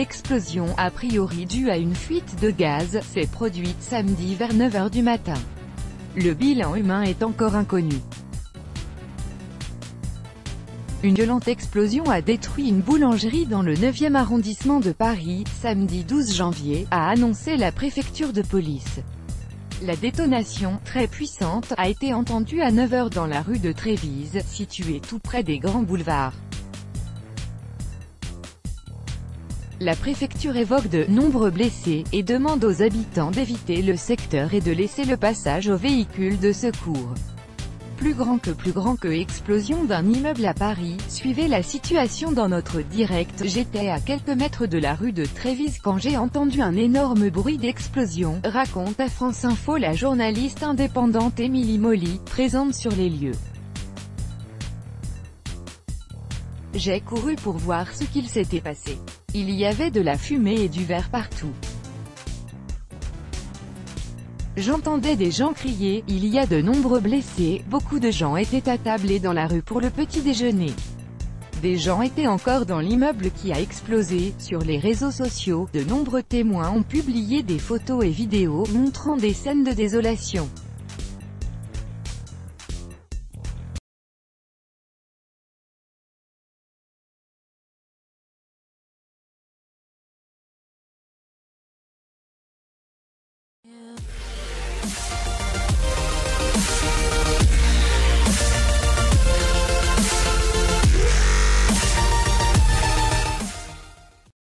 explosion, a priori due à une fuite de gaz, s'est produite samedi vers 9h du matin. Le bilan humain est encore inconnu. Une violente explosion a détruit une boulangerie dans le 9e arrondissement de Paris, samedi 12 janvier, a annoncé la préfecture de police. La détonation, très puissante, a été entendue à 9h dans la rue de Trévise, située tout près des grands boulevards. La préfecture évoque de nombreux blessés, et demande aux habitants d'éviter le secteur et de laisser le passage aux véhicules de secours. Plus grand que plus grand que explosion d'un immeuble à Paris, suivez la situation dans notre direct. J'étais à quelques mètres de la rue de Trévise quand j'ai entendu un énorme bruit d'explosion, raconte à France Info la journaliste indépendante Émilie Molly, présente sur les lieux. J'ai couru pour voir ce qu'il s'était passé. Il y avait de la fumée et du verre partout. J'entendais des gens crier, il y a de nombreux blessés, beaucoup de gens étaient attablés dans la rue pour le petit déjeuner. Des gens étaient encore dans l'immeuble qui a explosé. Sur les réseaux sociaux, de nombreux témoins ont publié des photos et vidéos montrant des scènes de désolation.